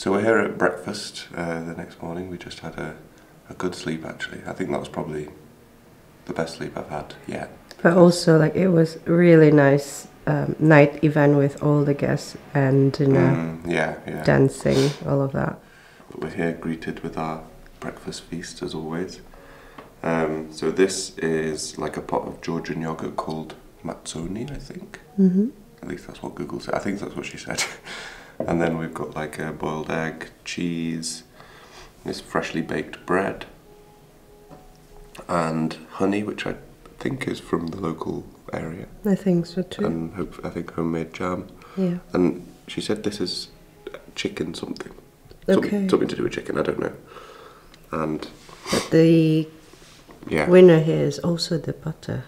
So we're here at breakfast uh, the next morning. We just had a, a good sleep actually. I think that was probably the best sleep I've had yet. But also, like, it was really nice um, night event with all the guests and dinner, Mm, yeah, yeah. dancing, all of that. But we're here greeted with our breakfast feast as always. Um, so this is like a pot of Georgian yogurt called matsoni, I think. Mm-hmm. At least that's what Google said. I think that's what she said. and then we've got like a boiled egg, cheese, this freshly baked bread, and honey, which I think is from the local area, I think so too. and hope, I think homemade jam. yeah. And she said this is chicken something. Okay. Something, something to do with chicken, I don't know. And But the yeah, winner here is also the butter.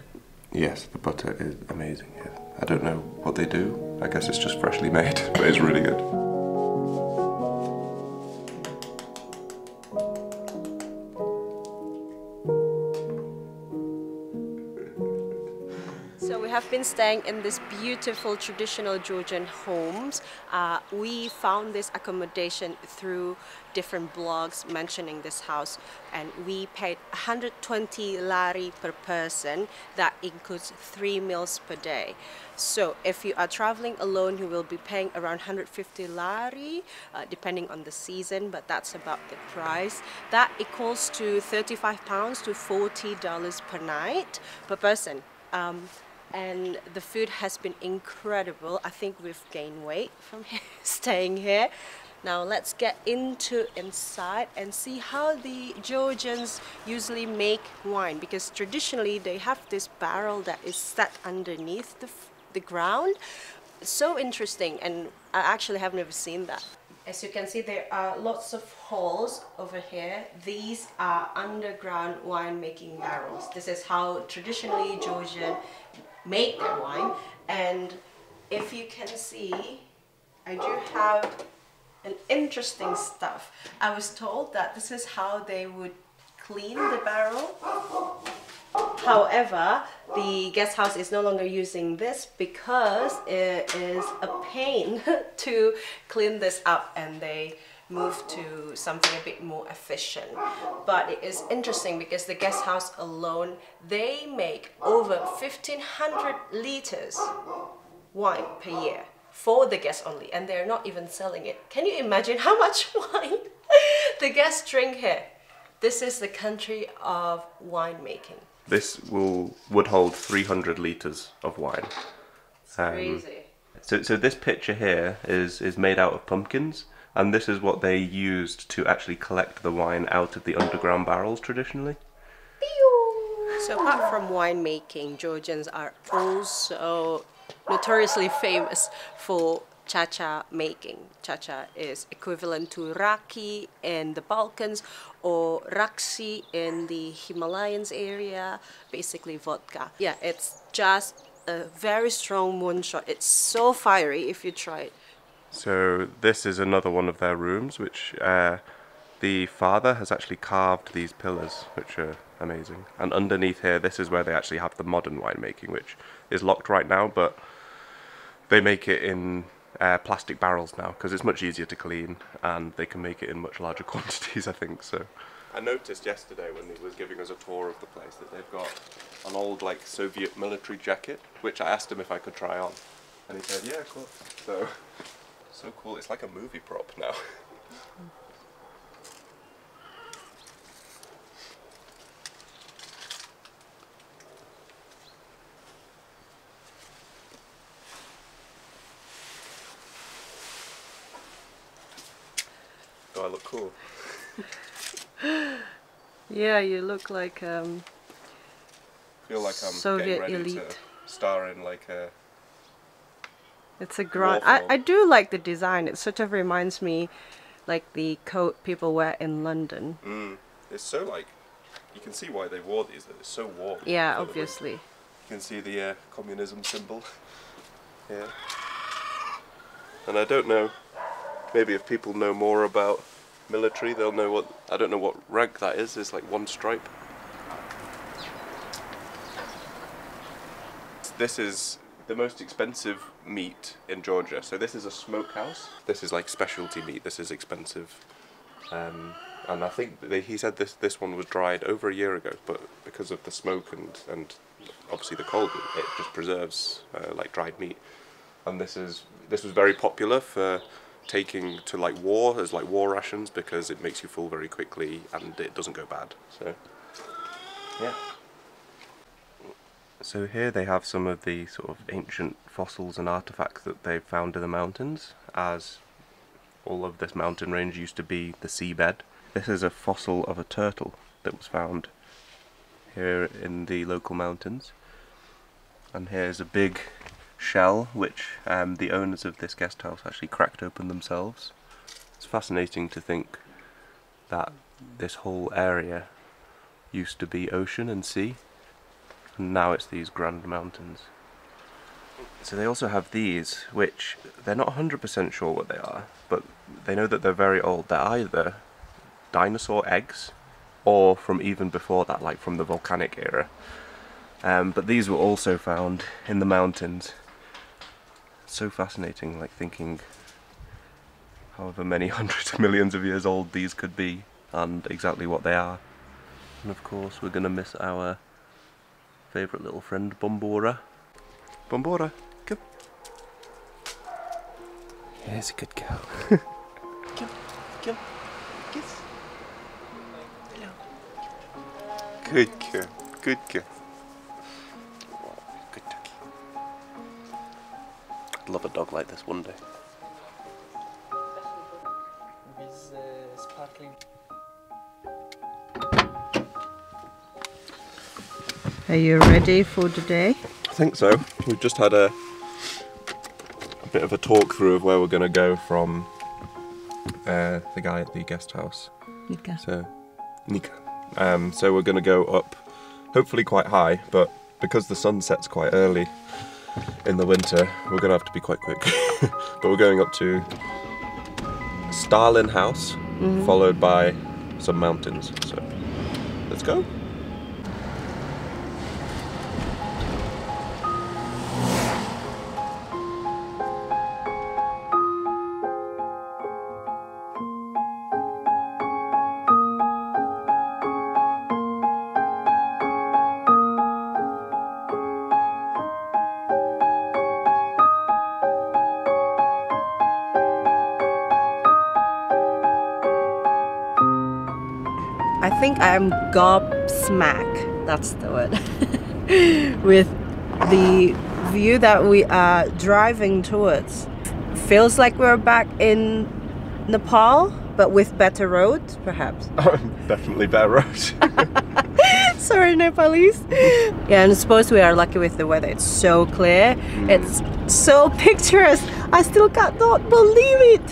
yes, the butter is amazing here. I don't know what they do. I guess it's just freshly made, but it's really good. Been staying in this beautiful traditional Georgian homes. Uh, we found this accommodation through different blogs mentioning this house, and we paid 120 lari per person. That includes three meals per day. So if you are traveling alone, you will be paying around 150 lari, uh, depending on the season, but that's about the price. That equals to 35 pounds to 40 dollars per night per person. Um, and the food has been incredible. I think we've gained weight from here, staying here. Now let's get into inside and see how the Georgians usually make wine because traditionally they have this barrel that is set underneath the, the ground. So interesting, and I actually have never seen that. As you can see, there are lots of holes over here. These are underground winemaking barrels. This is how traditionally Georgian make their wine. And if you can see, I do have an interesting stuff. I was told that this is how they would clean the barrel. However, the guest house is no longer using this because it is a pain to clean this up and they move to something a bit more efficient. But it is interesting because the guest house alone, they make over 1500 liters wine per year for the guests only and they're not even selling it. Can you imagine how much wine the guests drink here? This is the country of winemaking. This will would hold 300 liters of wine. Um, Crazy. So, so this picture here is is made out of pumpkins, and this is what they used to actually collect the wine out of the underground barrels traditionally. So apart from winemaking, Georgians are also notoriously famous for cha-cha making. Cha-cha is equivalent to raki in the Balkans or raksi in the Himalayas area, basically vodka. Yeah, it's just a very strong moonshot. It's so fiery if you try it. So this is another one of their rooms, which uh, the father has actually carved these pillars, which are amazing. And underneath here, this is where they actually have the modern winemaking, which is locked right now, but they make it in uh, plastic barrels now because it's much easier to clean, and they can make it in much larger quantities, I think. So. I noticed yesterday when he was giving us a tour of the place that they've got an old like Soviet military jacket, which I asked him if I could try on, and he said, "Yeah, of course." So. So cool. It's like a movie prop now. Do I look cool? Yeah, you look like um, feel like I'm Soviet getting ready elite. to star in like a It's a grand. I, I do like the design. It sort of reminds me, like the coat people wear in London. Mm. It's so like you can see why they wore these. That it's so warm. Yeah, for the winter. obviously. You can see the uh, communism symbol here. And I don't know, maybe if people know more about military, they'll know what, I don't know what rank that is, it's like one stripe. This is the most expensive meat in Georgia. So this is a smokehouse. This is like specialty meat. This is expensive. Um, and I think they, he said this this one was dried over a year ago, but because of the smoke and and obviously the cold, it just preserves uh, like dried meat. And this is this was very popular for taking to like war as like war rations because it makes you full very quickly and it doesn't go bad. So yeah. So here they have some of the sort of ancient fossils and artifacts that they've found in the mountains as all of this mountain range used to be the seabed. This is a fossil of a turtle that was found here in the local mountains. And here's a big shell which um, the owners of this guest house actually cracked open themselves. It's fascinating to think that this whole area used to be ocean and sea and now it's these grand mountains. So they also have these, which they're not 100% sure what they are, but they know that they're very old. They're either dinosaur eggs or from even before that, like from the volcanic era. Um, but these were also found in the mountains. So fascinating, like thinking however many hundreds of millions of years old these could be and exactly what they are. And of course we're going to miss our favourite little friend, Bombora. Bombora, come. Here's a good girl. come, come, kiss. Hello. Good girl, good girl. Good ducky. I'd love a dog like this one day. Are you ready for today? I think so. We've just had a, a bit of a talk through of where we're going to go from uh, the guy at the guest house. Nika. So, Nika. Um, so we're going to go up, hopefully quite high, but because the sun sets quite early in the winter, we're going to have to be quite quick. but we're going up to Stalin House, followed by some mountains. So, let's go. Think I'm gobsmack. That's the word. With the view that we are driving towards. Feels like we're back in Nepal, but with better roads, perhaps. Oh, definitely better roads. Sorry, Nepalese. yeah, and I suppose we are lucky with the weather. It's so clear. Mm. It's so picturesque. I still cannot believe it.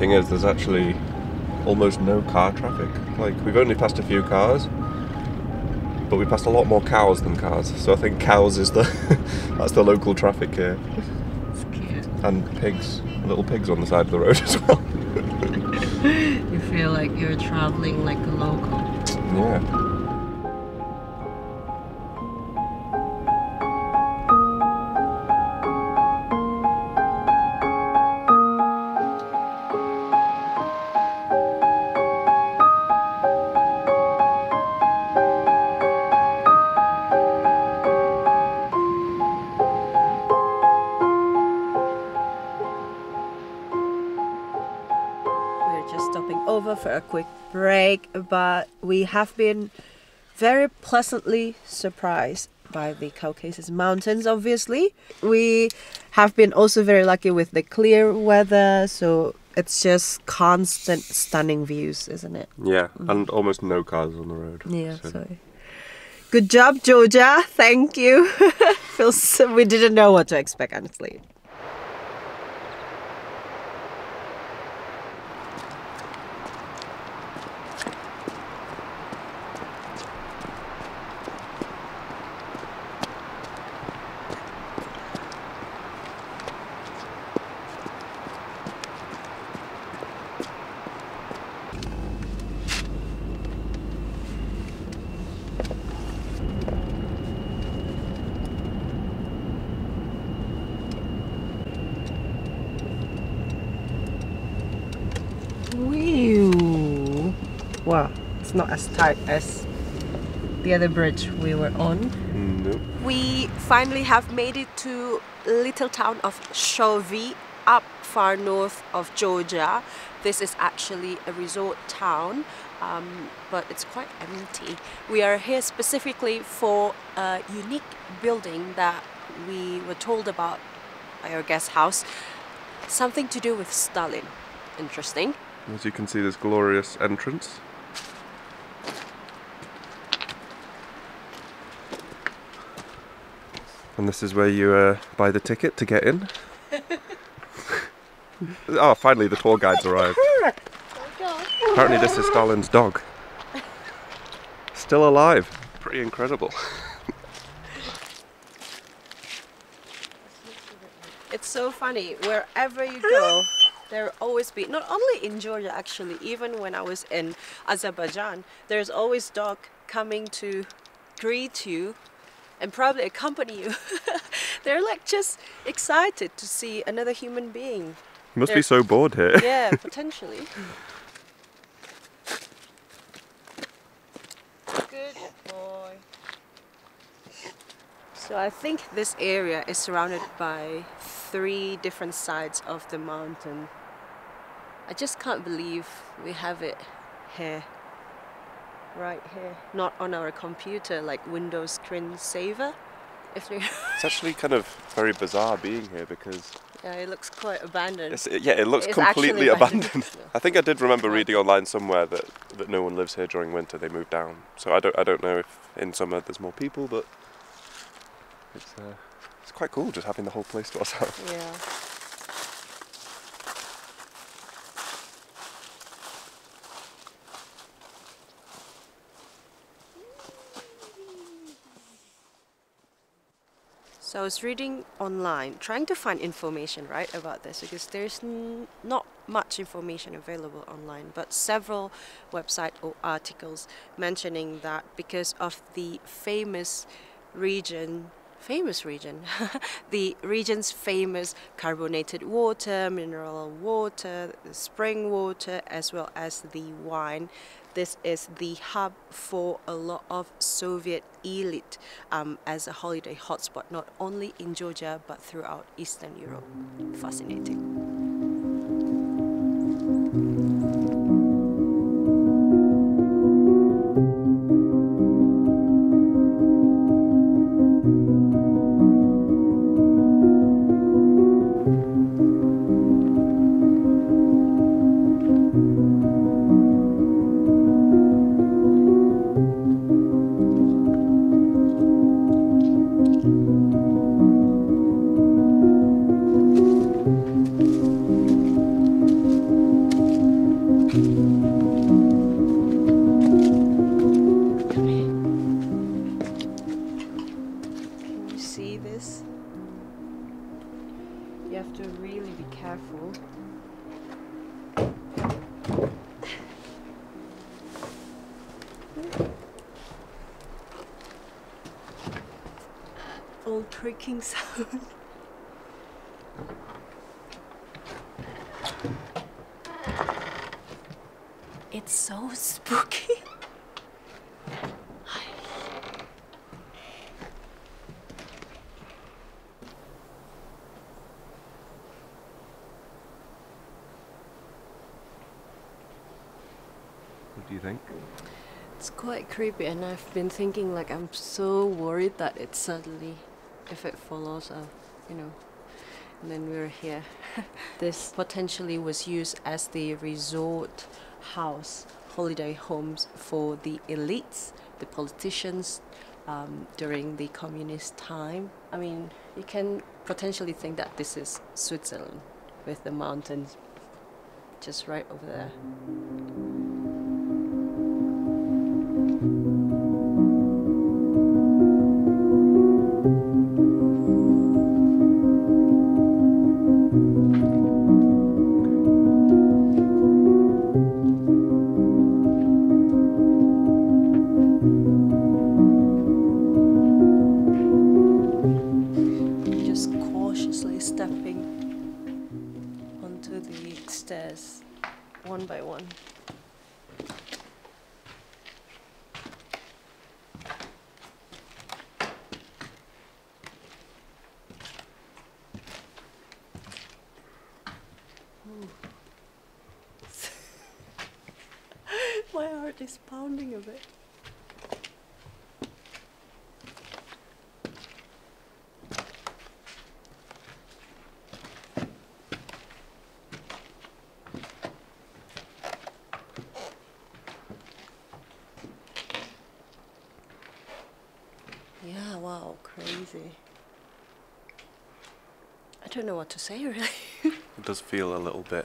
Thing is, there's actually almost no car traffic. Like, we've only passed a few cars, but we passed a lot more cows than cars. So I think cows is the that's the local traffic here, It's cute. and pigs, little pigs on the side of the road as well. You feel like you're traveling like a local. yeah. Break, but we have been very pleasantly surprised by the Caucasus Mountains, obviously. We have been also very lucky with the clear weather, so it's just constant stunning views, isn't it? Yeah, mm. and almost no cars on the road. Yeah, so- so. Good job, Georgia. Thank you. Feels so, we didn't know what to expect, honestly. Whew. Wow, it's not as tight as the other bridge we were on. Nope. We finally have made it to little town of Shovi, up far north of Georgia. This is actually a resort town, um, but it's quite empty. We are here specifically for a unique building that we were told about by our guest house. Something to do with Stalin. Interesting. As you can see, this glorious entrance. And this is where you uh, buy the ticket to get in. oh, finally the tour guides arrived. Apparently, this is Stalin's dog. Still alive. Pretty incredible. It's so funny. Wherever you go, there will always be, not only in Georgia actually, even when I was in Azerbaijan, there's always dog coming to greet you and probably accompany you. They're like just excited to see another human being. You must be They're- so bored here. Yeah, potentially. Good boy. So I think this area is surrounded by three different sides of the mountain. I just can't believe we have it here. Right here. Not on our computer like Windows screensaver. If we It's actually kind of very bizarre being here because yeah, it looks quite abandoned. Yeah, it looks It's completely abandoned. abandoned. I think I did remember reading online somewhere that, that no one lives here during winter. They move down. So I don't I don't know if in summer there's more people, but it's uh, it's quite cool just having the whole place to ourselves. Yeah. I was reading online, trying to find information right about this because there's not much information available online, but several website or articles mentioning that because of the famous region, famous region, the region's famous carbonated water, mineral water, spring water, as well as the wine. This is the hub for a lot of Soviet elite um, as a holiday hotspot, not only in Georgia but throughout Eastern Europe. Fascinating. Creepy, and I've been thinking like I'm so worried that it suddenly, if it follows, uh, you know, and then we're here. this potentially was used as the resort house, holiday homes for the elites, the politicians, um, during the communist time. I mean, you can potentially think that this is Switzerland with the mountains just right over there. One by one. My heart is pounding a bit. Yeah, wow, crazy. I don't know what to say really. It does feel a little bit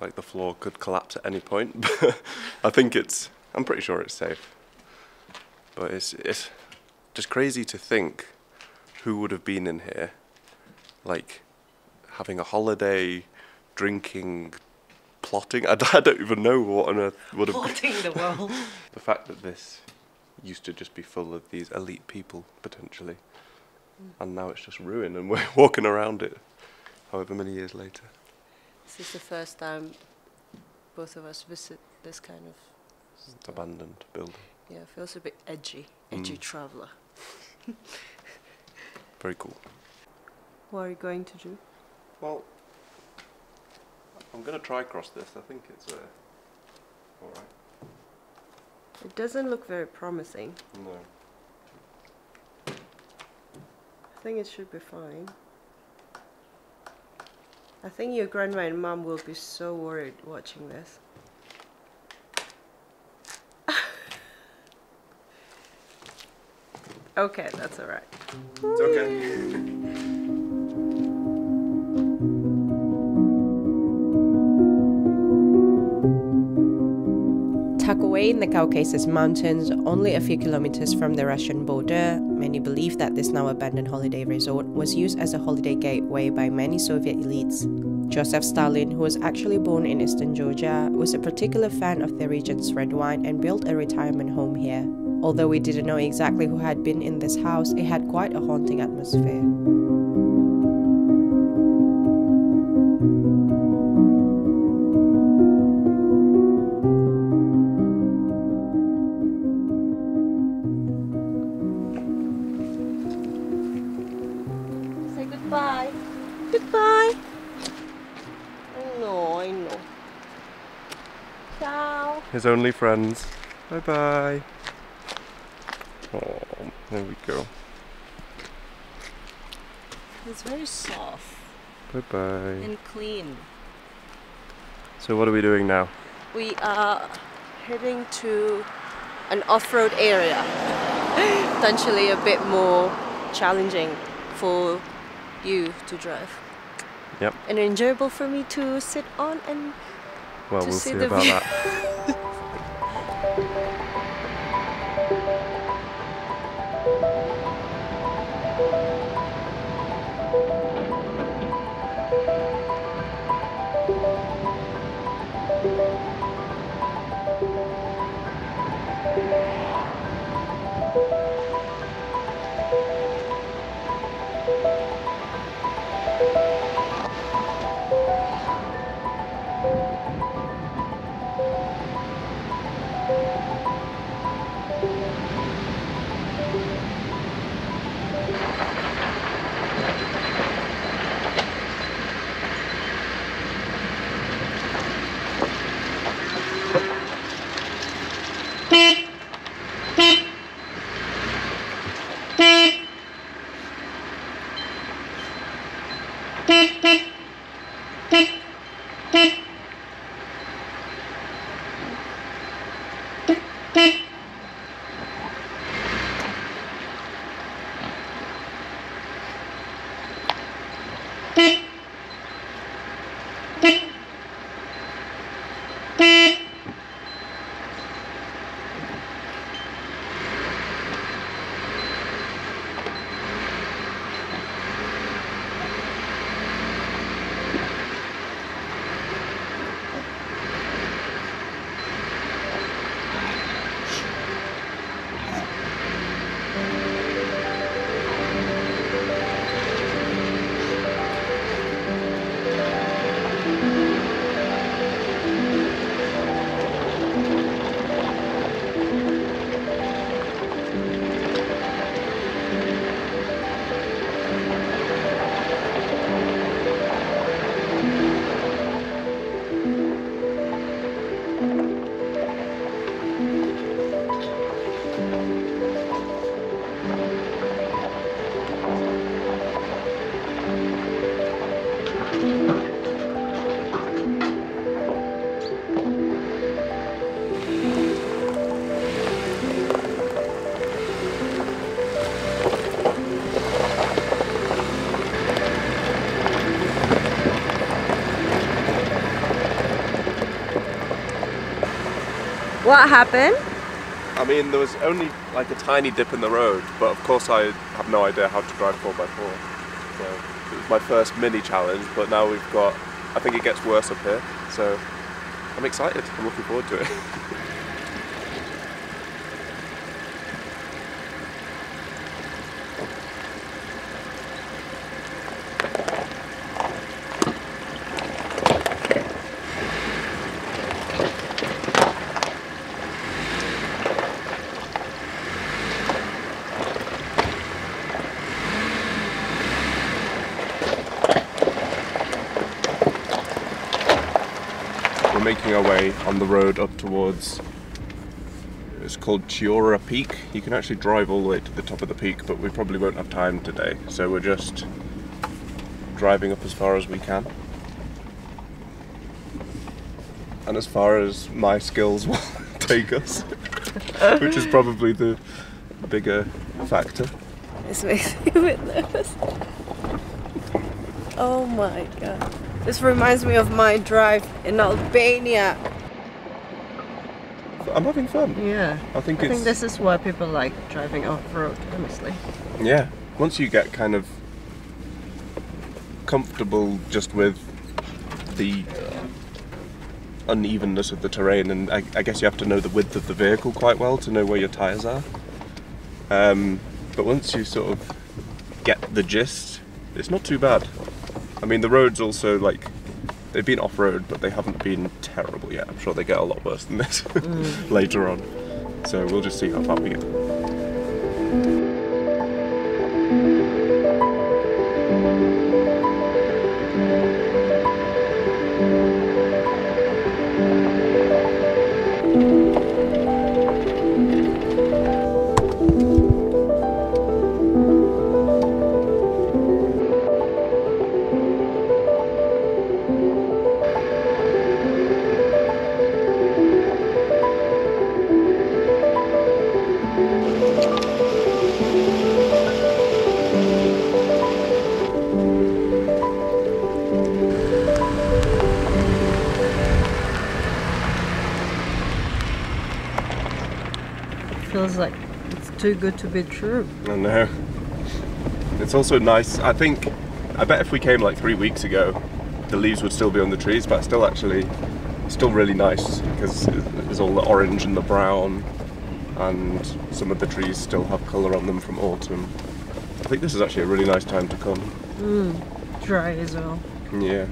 like the floor could collapse at any point, but I think it's. I'm pretty sure it's safe. But it's it's just crazy to think who would have been in here, like having a holiday, drinking, plotting. I, I don't even know what on earth would have. Plotting the world. The fact that this used to just be full of these elite people potentially, mm. and now it's just ruined, and we're walking around it, however many years later. This is the first time both of us visit this kind of stuff. Abandoned building. Yeah, it feels a bit edgy. Edgy Mm. traveler. Very cool. What are you going to do? Well, I'm gonna try cross this. I think it's uh, all right. It doesn't look very promising. No. I think it should be fine. I think your grandma and mom will be so worried watching this. okay, that's alright. It's okay. Away in the Caucasus Mountains, only a few kilometers from the Russian border, many believe that this now abandoned holiday resort was used as a holiday gateway by many Soviet elites. Joseph Stalin, who was actually born in eastern Georgia, was a particular fan of the region's red wine and built a retirement home here. Although we didn't know exactly who had been in this house, it had quite a haunting atmosphere. His only friends. Bye bye. Oh, there we go. It's very soft Bye bye. and clean. So what are we doing now? We are heading to an off-road area. Potentially a bit more challenging for you to drive. Yep. And enjoyable for me to sit on and Well, To we'll see see the about view. that. What happened? I mean, there was only like a tiny dip in the road, but of course I have no idea how to drive 4x4. So it was my first mini challenge, but now we've got, I think it gets worse up here, so I'm excited. I'm looking forward to it. We're making our way on the road up towards. It's called Chiora Peak. You can actually drive all the way to the top of the peak, but we probably won't have time today. So we're just driving up as far as we can. And as far as my skills will take us, which is probably the bigger factor. This makes me a bit nervous. Oh my god. This reminds me of my drive in Albania. I'm having fun. Yeah. I think I it's think this is why people like driving off road, honestly. Yeah, once you get kind of comfortable just with the unevenness of the terrain, and I, I guess you have to know the width of the vehicle quite well to know where your tyres are. Um, but once you sort of get the gist, it's not too bad. I mean, the roads also like they've been off road, but they haven't been terrible yet. I'm sure they get a lot worse than this later on. So we'll just see how far we get. Feels like it's too good to be true. I know. It's also nice. I think. I bet if we came like three weeks ago, the leaves would still be on the trees, but still actually, still really nice because there's all the orange and the brown, and some of the trees still have colour on them from autumn. I think this is actually a really nice time to come. Mm, dry as well. Yeah.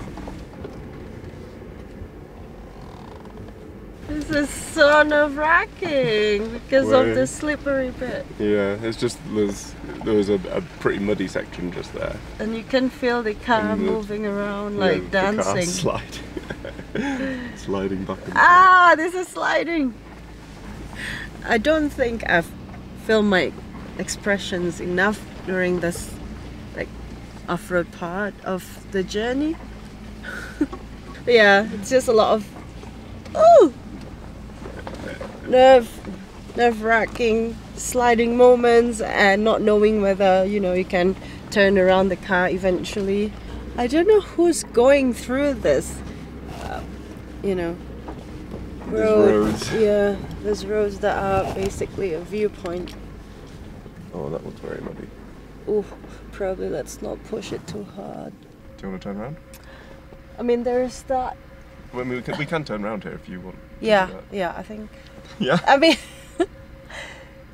This is so nerve wracking because of the slippery bit. Yeah, it's just there's there was a, a pretty muddy section just there. And you can feel the car the- moving around Yeah, like the car dancing. sliding, sliding back and forth. Ah, this is sliding. I don't think I've filmed my expressions enough during this like off-road part of the journey. yeah, it's just a lot of oh nerve nerve wracking sliding moments and not knowing whether, you know, you can turn around the car eventually. I don't know who's going through this. Uh, you know, There's road- roads. Yeah, there's roads that are basically a viewpoint. Oh, that looks very muddy. oh probably let's not push it too hard. Do you want to turn around? I mean, there's that. I mean, we can, we can turn around here if you want. Yeah, yeah, I think. Yeah. I mean,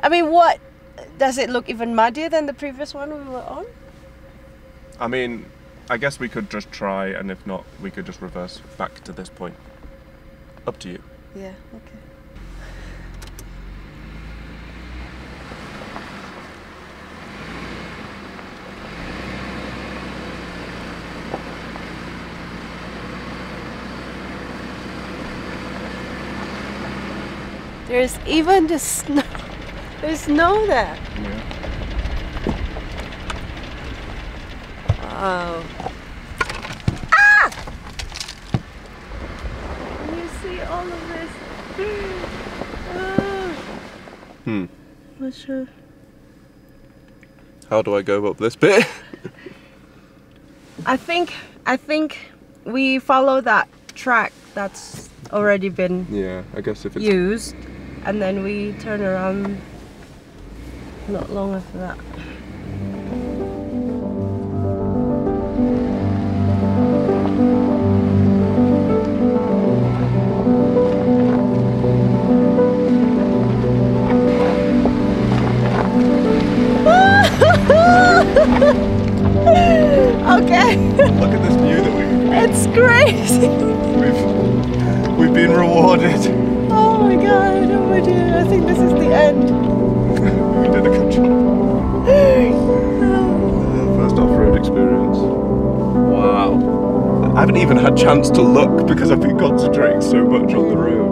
I mean, what does it look even muddier than the previous one we were on? I mean, I guess we could just try, and if not, we could just reverse back to this point. Up to you. Yeah. Okay. There's even the snow. There's snow there. Yeah. Wow. Ah! Can you see all of this? Ah, Hmm. not sure. How do I go up this bit? I think I think we follow that track that's already been yeah, I guess if it's used and then we turn around not long after that. okay, look at this view that we, it's crazy. we've we've been rewarded. Oh my god, oh my dear, I think this is the end. we did a good job. Uh, First off-road experience. Wow. I haven't even had chance to look because I've been concentrating so much on the road.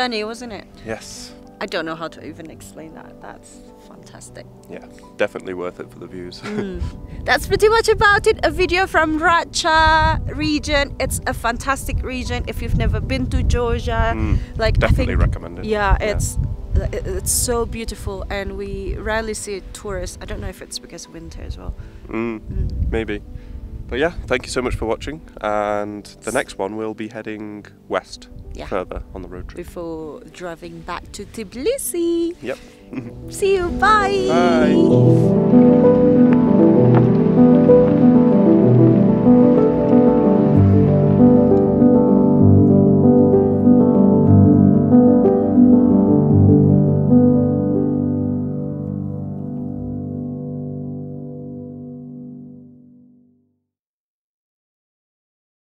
Journey, wasn't it? Yes. I don't know how to even explain that. That's fantastic. Yeah, definitely worth it for the views. That's pretty much about it. A video from Racha region. It's a fantastic region. If you've never been to Georgia, like Mm. Definitely I think, recommend it. Yeah, Yeah. it's it- it's so beautiful, and we rarely see tourists. I don't know if it's because of winter as well. Mm, maybe. But yeah, thank you so much for watching. And the next one we'll be heading west Yeah. further on the road trip. Before driving back to Tbilisi. Yep. See you. Bye. Bye.